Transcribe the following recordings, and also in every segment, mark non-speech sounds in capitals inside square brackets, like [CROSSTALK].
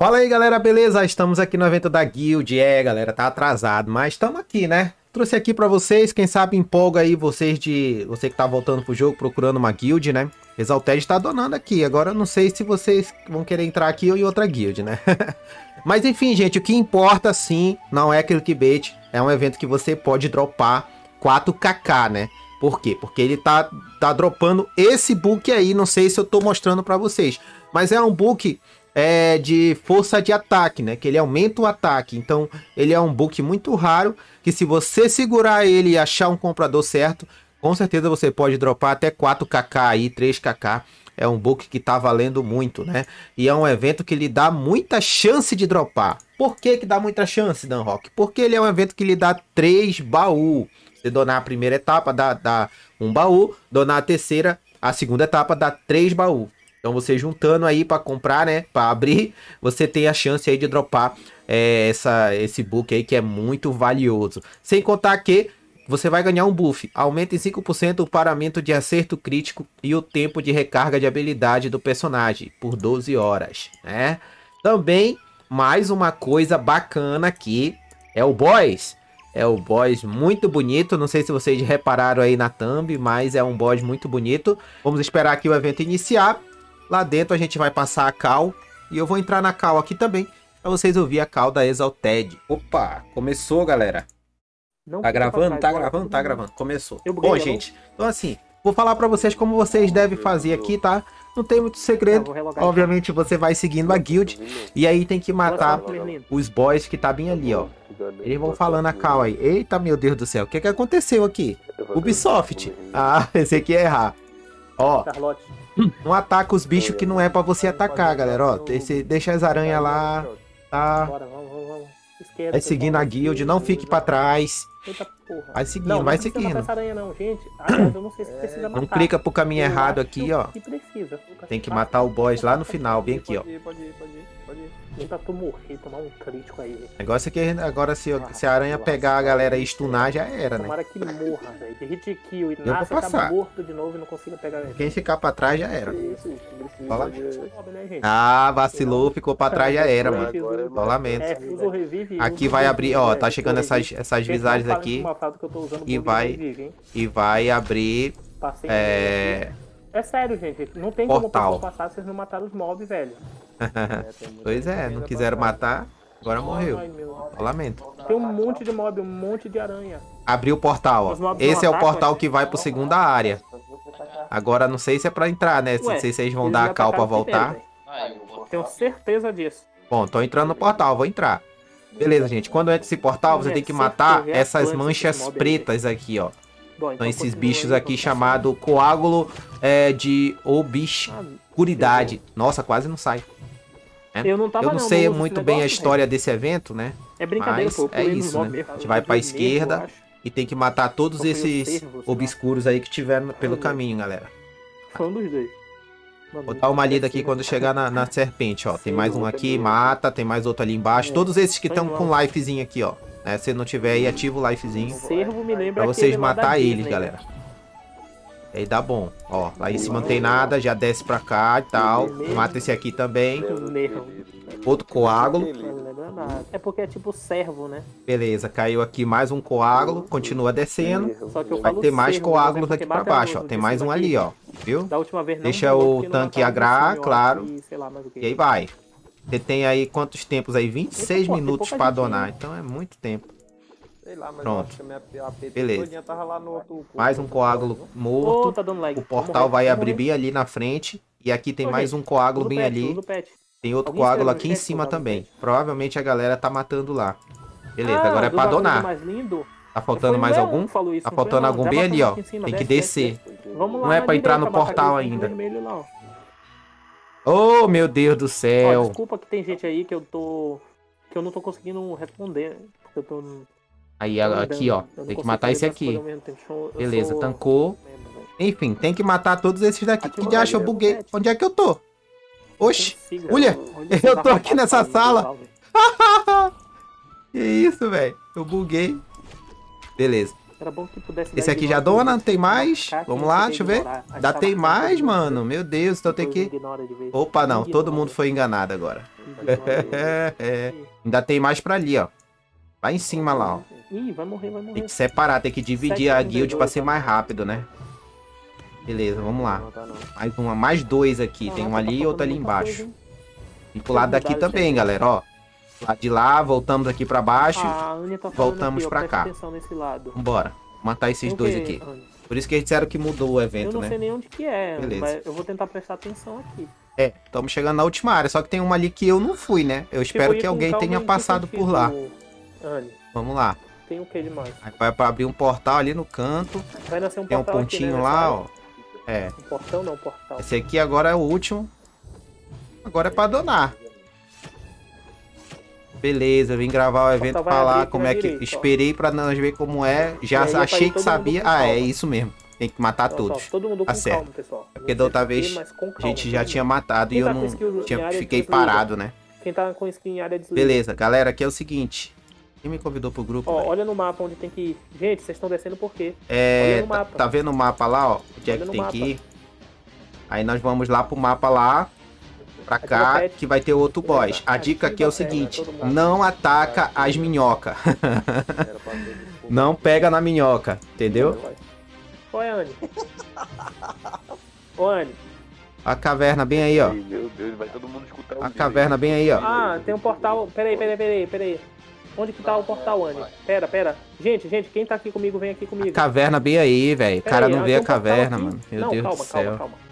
Fala aí, galera, beleza? Estamos aqui no evento da Guild. É, galera, tá atrasado, mas estamos aqui, né? Trouxe aqui para vocês, quem sabe empolga aí vocês de... Você que tá voltando pro jogo procurando uma guild, né? Exalted tá donando aqui. Agora eu não sei se vocês vão querer entrar aqui ou em outra guild, né? [LAUGHS] mas enfim, gente, o que importa sim não é clickbait. É um evento que você pode dropar 4kk, né? Por quê? Porque ele tá, tá dropando esse book aí, não sei se eu tô mostrando para vocês. Mas é um book é, de força de ataque, né? Que ele aumenta o ataque. Então, ele é um book muito raro. Que se você segurar ele e achar um comprador certo, com certeza você pode dropar até 4kk aí, 3kk. É um book que tá valendo muito, né? E é um evento que lhe dá muita chance de dropar. Por que, que dá muita chance, Dan Rock? Porque ele é um evento que lhe dá três baús. Você donar a primeira etapa, dá, dá um baú. Donar a terceira, a segunda etapa, dá três baús. Então você juntando aí para comprar, né, para abrir, você tem a chance aí de dropar é, essa, esse book aí que é muito valioso. Sem contar que você vai ganhar um buff. Aumenta em 5% o paramento de acerto crítico e o tempo de recarga de habilidade do personagem por 12 horas, né? Também mais uma coisa bacana aqui é o boss. É o boss muito bonito, não sei se vocês repararam aí na thumb, mas é um boss muito bonito. Vamos esperar aqui o evento iniciar Lá dentro a gente vai passar a cal. E eu vou entrar na cal aqui também. Pra vocês ouvir a cal da Exalted. Opa, começou, galera. Não tá gravando? Tá gravando? Tá gravando. Começou. Bom, gente, então assim, vou falar pra vocês como vocês devem fazer aqui, tá? Não tem muito segredo. Obviamente você vai seguindo a guild. E aí tem que matar os boys que tá bem ali, ó. Eles vão falando a cal aí. Eita, meu Deus do céu. O que que aconteceu aqui? Ubisoft. Ah, esse aqui é errar. Ó. Não ataca os bichos que não é pra você atacar, galera. Ó, esse, deixa as aranhas lá. Tá? Vai seguindo a guild, não fique pra trás. Eita porra. Vai seguindo, não, vai não seguindo. Essa aranha não, gente. Aliás, eu não sei se precisa matar. Não clica pro caminho errado aqui, ó. Tem que matar o boss lá no final, bem aqui, ó. Pode ir, pode ir, pode ir, ir. Tenta tu morrer, tomar um crítico aí. O negócio é que agora se, se a aranha pegar a galera e stunar, já era, né? Tomara que morra, velho. De hit kill e nasce, acaba morto de novo e não consiga pegar ele. Quem ficar pra trás já era. Isso, Fala. Ah, vacilou, ficou pra trás já era, mano. Só lamento. É, aqui vai abrir, ó, tá chegando essas, essas visagens aqui. E vai, e vai abrir... É... É sério, gente. Não tem Portal. como passar se vocês não mataram os mobs, velho. É, [LAUGHS] pois é, não quiseram matar, agora morreu. Ai, lamento. Tem um monte de mob, um monte de aranha. Abriu o portal, ó. Esse é o portal que vai pro segunda área. Agora não sei se é pra entrar, né? Não sei se vocês vão dar a cal pra voltar. Tenho certeza disso. Bom, tô entrando no portal, vou entrar. Beleza, gente. Quando entra esse portal, você tem que matar essas manchas pretas aqui, ó. Bom, então, esses bichos aqui chamado coágulo é, de obscuridade. Nossa, quase não sai. É? Eu não, tava, eu não sei não, muito bem a história desse evento, né? É brincadeira, Mas pô, é isso, né? A gente vai pra esquerda e tem que matar todos esses obscuros aí que tiver pelo caminho, galera. Foi dos dois. Vou dar uma lida aqui quando chegar na, na serpente, ó. Tem mais um aqui, mata, tem mais outro ali embaixo. Todos esses que estão com lifezinho aqui, ó. Né? Se não tiver aí, ativa o lifezinho. Servo me lembra pra vocês matar eles, galera. Aí dá bom. Ó, aí se não tem nada, já desce pra cá e tal. Mata esse aqui também. Outro coágulo. É porque é tipo servo, né? Beleza, caiu aqui mais um coágulo. Continua descendo. Vai ter mais coágulos aqui pra baixo, ó. Tem mais um ali, ó. Viu? Deixa o tanque agrar, claro. E aí vai. Você tem aí quantos tempos aí? 26 Eita, minutos para donar. Então é muito tempo. Lá, Pronto. Beleza. mais um coágulo morto. Oh, tá o portal vai abrir bem ali na frente. E aqui tem mais um coágulo bem ali. Tem outro coágulo aqui em cima também. Provavelmente a galera tá matando lá. Beleza, ah, agora é pra donar. Tá faltando mais algum? Tá faltando algum bem ali, ó. Tem que descer. Não é pra entrar no portal ainda. Oh, meu Deus do céu. desculpa que tem gente aí que eu tô. que eu não tô conseguindo responder. Eu tô. Aí, aqui, ó. Tem que matar esse aqui. Beleza, tancou. Enfim, tem que matar todos esses daqui. Que de acha? Eu buguei. Onde é que eu tô? Oxi. Olha, [LAUGHS] eu tô aqui nessa sala. [LAUGHS] que isso, velho. Eu buguei. Beleza. Era bom que pudesse Esse aqui já dona, tem mais? Vamos lá, deixa eu ver. tava tem mais, mano. Meu Deus, então tem que. Opa, não. Todo mundo foi enganado agora. É, é. Ainda tem mais pra ali, ó. Lá em cima lá, ó. Ih, vai morrer, vai Tem morrer. que separar, tem que dividir a guild pra ser mais rápido, né? Beleza, vamos lá. Mais uma, mais dois aqui. Tem um ali e outro ali embaixo. E pro lado daqui também, galera, ó. Lá de lá, voltamos aqui pra baixo. Ah, tá voltamos aqui, pra cá. Vambora. Matar esses dois aqui. Por isso que eles disseram que mudou o Eu evento, não né? sei nem onde que é, Beleza. mas eu vou tentar prestar atenção aqui. É, estamos chegando na última área. Só que tem uma ali que eu não fui, né? Eu espero Tipo, ir que alguém tenha passado por lá. Vamos lá. tem o que demais? Aí vai pra abrir um portal ali no canto. Vai nascer um Tem um portal aqui, pontinho né, lá, ó. É. Um portão não, um portal. Esse aqui agora é o último. Agora é pra donar. Beleza, vim gravar o evento abrir como é que. direita, ó. Esperei pra nós ver como é. Já E aí achei que sabia. Ah, é calma. isso mesmo. Tem que matar Ó, todos. ó, todo mundo Tá com certo. calma, pessoal. É porque da outra vez com A calma, gente já tinha matado e Quem eu tá não. Tinha, fiquei parado, né? Quem tá com skin em área desliga. Beleza, galera, aqui é o seguinte. Quem me convidou pro grupo? Ó, velho? olha no mapa onde tem que ir. Gente, vocês estão descendo por quê? É, olha no tá, mapa. tá vendo o mapa lá, ó? Onde é que tem mapa. que ir? Aí nós vamos lá pro mapa lá, pra cá, que vai ter outro boss. A dica aqui é o seguinte, não ataca as minhocas. [LAUGHS] Não pega na minhoca, entendeu? Oi, Anne. Ô, Anne. A caverna bem aí, ó. Meu Deus, vai todo mundo escutar o A caverna bem aí, ó. Ah, tem um portal. Peraí, peraí, peraí, peraí. Onde que tá o portal, Anne? Pera, pera. Gente, gente, quem tá aqui comigo, vem aqui comigo. Caverna bem aí, velho. O cara aí, não ah, vê a um caverna, aqui? mano. Meu não, Deus calma, do céu. calma, calma.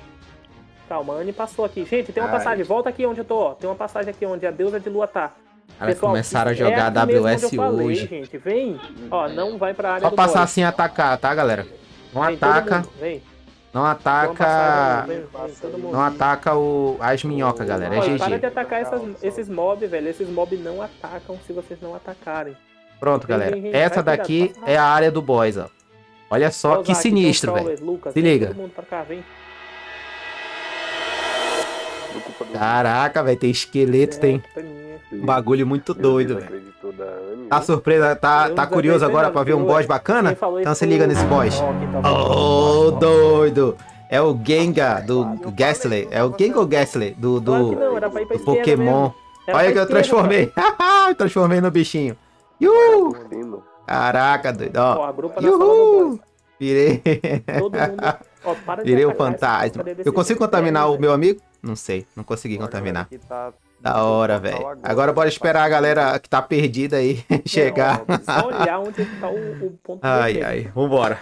Calma, a Anne passou aqui. Gente, tem uma Ai. passagem. Volta aqui onde eu tô, ó. Tem uma passagem aqui onde a deusa de lua tá. Cara, Pessoal, começaram a é jogar onde AWS falei, hoje. gente. Vem. Ó, não vai pra área Só do passar boss. assim e atacar, tá, galera? Não Vem, ataca, mundo, Vem. não ataca, vem, vem, não ataca o, as minhocas, galera. É Olha, para de GG. atacar essas- esses mobs, velho. Esses mobs não atacam se vocês não atacarem. Pronto, Vem, galera. vem, vem, Essa vai, daqui cuidado, é a área do boss, ó. Olha só que sinistro, velho. Se liga. Todo mundo pra cá, vem. Por culpa do- Caraca, velho, tem esqueleto, tem É, mim, é. um bagulho muito doido, velho. Tá surpresa, tá, tá curioso agora pra ver um boss bacana? Então se liga nesse boss. Tá falando. doido! É o Gengar do Gastly. É o Gengar Gastly do, do, do Pokémon. Olha que eu transformei. [LAUGHS] eu transformei no bichinho. Yuhu! Caraca, doido. Ó, virei. Todo mundo. [LAUGHS] Ó, Virei o fantasma. Eu consigo jogo, contaminar velho. o meu amigo? Não sei, não consegui Agora contaminar. tá- Da hora, velho. Agora bora esperar a galera que tá perdida aí [LAUGHS] chegar. Não, Só olhar onde tá o, o ponto Ai, ai, vambora.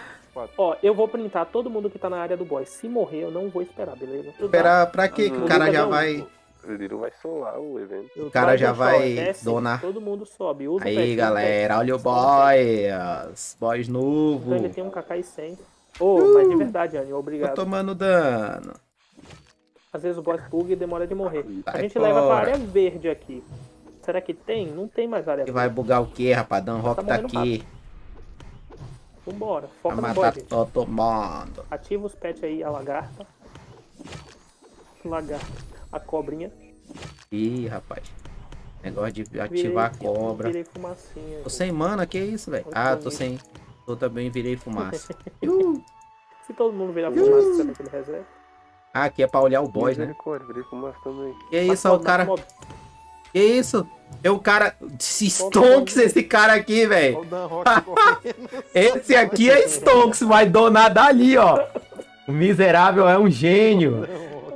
Ó, eu vou printar todo mundo que tá na área do boss. Se morrer, eu não vou esperar, beleza? Esperar pra quê? Que o cara já Não, vai. O Liro vai solar o evento. O cara já vai desce, donar. Todo mundo sobe. Usa Aí, galera, olha o pet. boys. Boys Então novo. ele tem um KK 100. Ô, mas de verdade, Anny, Tô obrigado. tomando dano. Às vezes o boss bug e demora de morrer. A Sai gente leva pra fora. área verde aqui. Será que tem? Não tem mais área E verde. vai bugar o quê, rapadão? Rock tá morrendo aqui. Vambora, Vai foca no boss, todo mundo. Ativa os pets aí, a lagarta. Lagarta. A cobrinha. Ih, rapaz. Negócio de Virei- ativar a cobra. Virei. Tô sem mana, que isso, velho? Ah, tô sem. Eu também virei fumaça. [LAUGHS] Uh. Se todo mundo virar fumaça, será que ele reseta? Ah, aqui é pra olhar o boss, né? Virei fumaça também. Que isso, ó, o cara. Que isso? É o cara. Stonks esse cara aqui, velho. [LAUGHS] Esse aqui é Stonks, vai donar dali, ó. O miserável é um gênio.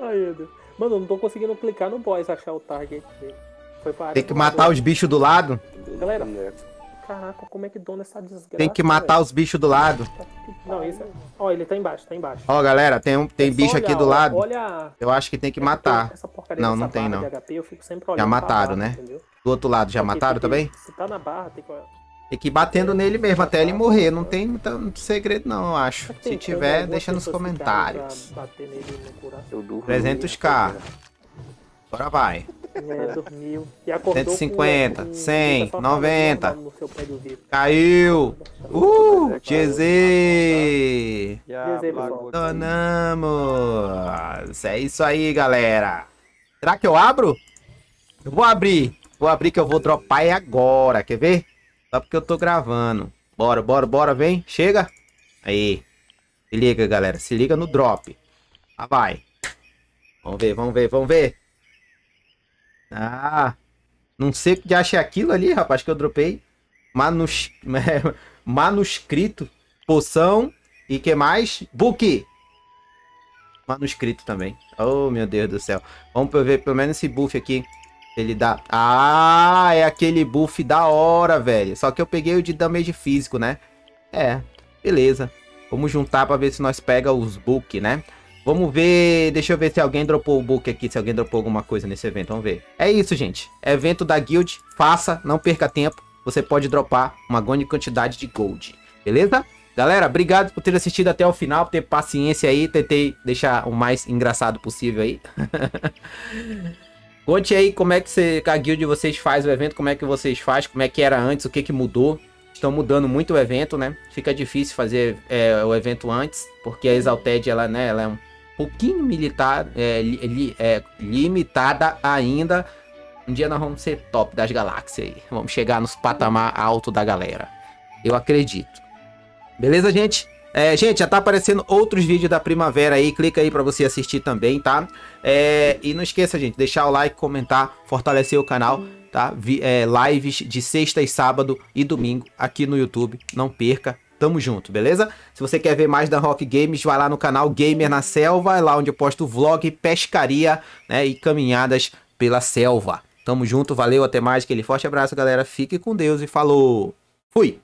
Ai, meu Deus. Mano, eu não tô conseguindo clicar no boss, achar o target dele. Tem que matar os bichos do lado. Galera. Né? Caraca, como é que dona essa desgraça? Tem que matar os bichos do lado. Não, isso é... Ó, ele tá embaixo, tá embaixo. Ó, galera, tem, um, tem É bicho aqui olhar, do ó, lado. Olha... Eu acho que tem que matar. Essa porcaria Não, não tem, não. HP, eu fico sempre olhando pra mataram, barra, né? entendeu? Do outro lado, já Porque mataram também? Se tá na barra, tem que... Tem que ir batendo nele mesmo até ele morrer. Não tem muito segredo, não, eu acho. Se tiver, deixa nos comentários. pra bater nele no coração? Eu durmo. 300k. Agora vai. É, dormiu. E acordou 150, com, com, 100, com 90. No seu pé de ouvido. Caiu. Uh, GZ. Donamos. É isso aí, galera. Será que eu abro? Eu vou abrir. Vou abrir que eu vou dropar é agora. Quer ver? Só porque eu tô gravando. Bora, bora, bora, vem. Chega. Aí. Se liga, galera. Se liga no drop. Ah, vai. Vamos ver, vamos ver, vamos ver. Ah. Não sei o que achei aquilo ali, rapaz, que eu dropei. Manus... [LAUGHS] Manuscrito. Poção. E que mais? Book. Manuscrito também. Oh, meu Deus do céu. Vamos ver pelo menos esse buff aqui. Ele dá... Ah, é aquele buff da hora, velho. Só que eu peguei o de damage físico, né? É, beleza. Vamos juntar pra ver se nós pega os book, né? Vamos ver, deixa eu ver se alguém dropou o book aqui, se alguém dropou alguma coisa nesse evento, vamos ver. É isso, gente. Evento da guild, faça, não perca tempo. Você pode dropar uma grande quantidade de gold, beleza? Galera, obrigado por ter assistido até o final, por ter paciência aí. Tentei deixar o mais engraçado possível aí. [LAUGHS] Conte aí como é que você, a guild vocês faz o evento, como é que vocês faz, como é que era antes, o que que mudou. Estão mudando muito o evento, né? Fica difícil fazer é, o evento antes, porque a Exalted, ela, né, ela é um pouquinho militar, é, li, é, limitada ainda. Um dia nós vamos ser top das galáxias aí. Vamos chegar nos patamar alto da galera. Eu acredito. Beleza, gente? É, gente, já tá aparecendo outros vídeos da primavera aí. Clica aí para você assistir também, tá? É, e não esqueça, gente, deixar o like, comentar, fortalecer o canal, tá? Vi, é, lives de sexta e sábado e domingo aqui no YouTube. Não perca. Tamo junto, beleza? Se você quer ver mais da Rock Games, vai lá no canal Gamer na Selva, lá onde eu posto vlog, pescaria, né, e caminhadas pela selva. Tamo junto, valeu, até mais, aquele forte abraço, galera. Fique com Deus e falou. Fui.